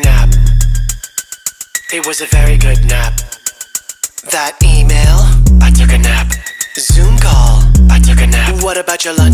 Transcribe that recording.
nap. It was a very good nap. That email, I took a nap. Zoom call, I took a nap. What about your lunch?